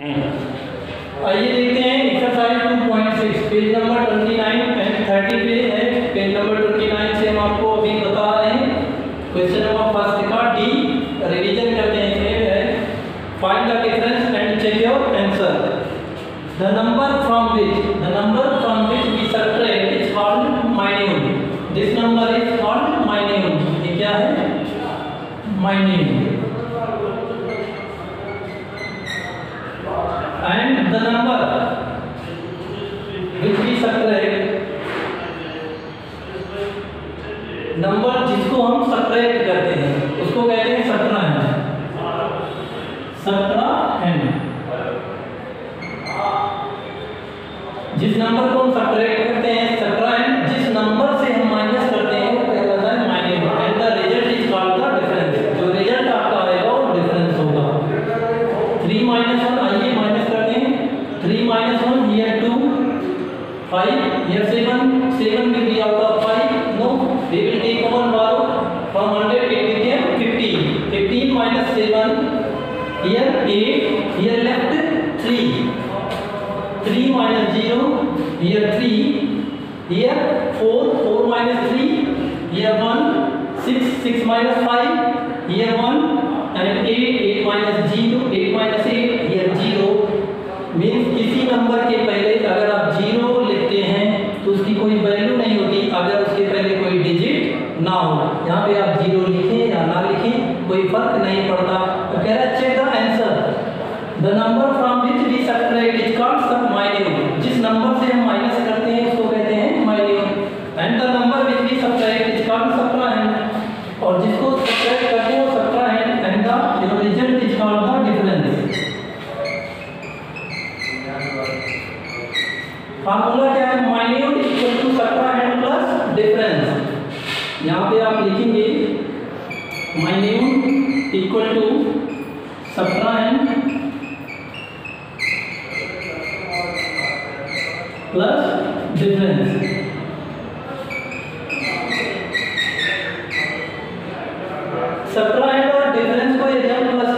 हम्म। आइए देखते हैं exercise 2.6 page number 29 page 30 page है पेज नंबर 29 से हम आपको अभी बता रहे हैं क्वेश्चन नंबर फर्स्ट का डी रिवीजन करते हैं इसमें है find the difference and check your answer the number from which the number from which we subtract is called minuend this number is called minuend ये क्या है minuend number number which we जिसको हम subtract करते हैं उसको कहते हैं सत्रह है सत्रह एन जिस नंबर को हम सब्ट्रैक्ट करते हैं सत्रह एन जिस नंबर से हम माइनस करते हैं वो कहलाता है minus and the result is called the difference जो रिजल्ट आपका आएगा वो डिफरेंस होगा three minus one minus one here two five here seven seven भी दिया out of five no they will take over borrow from hundred take देखिए fifty fifteen minus seven here eight here left three three minus zero here three here four four minus three here one six six minus five here one and eight eight minus zero eight minus 8 जहाँ पे आप zero लिखें या ना लिखें कोई फर्क नहीं पड़ता तो कह रहा check the answer the number from which we subtract is called sub minus जिस नंबर से हम माइनस करते हैं उसको कहते हैं minus and the number which we subtract is called subtrahend और जिसको सब्ट्रैक्ट करते हैं वो subtrahend and the result is called the difference formula क्या है minus equal to subtrahend plus difference यहाँ पे आप लिखेंगे नेम इक्वल टू सपना एम प्लस डिफरेंस और डिफरेंस प्लस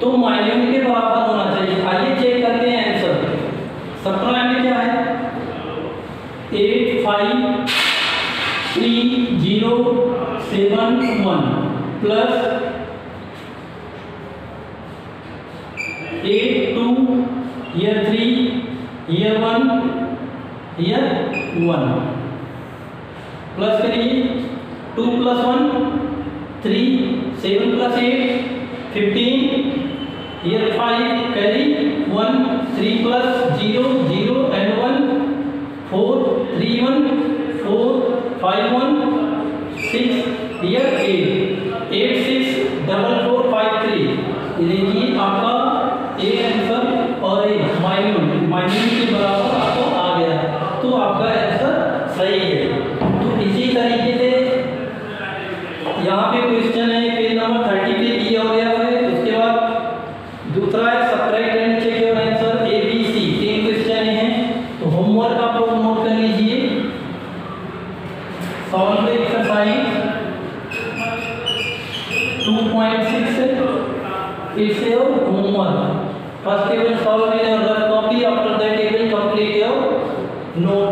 तो के बराबर होना चाहिए आइए चेक करते हैं सत्रह क्या है eight five three zero seven one plus eight two here three here one here one plus three two plus one three seven plus eight fifteen here five carry one three plus zero zero and one four three one five one six here eight eight six double four five three यानी आपका ए answer और ए minuend minuend के बराबर आपको आ गया तो आपका आंसर सही है तो इसी तरीके से यहाँ पे क्वेश्चन है पेज नंबर थर्टी पे दिया हो गया है उसके बाद दूसरा है subtract Solve the exercise 2.6. It's your homework. First you will solve in your copy. After that you will complete your note.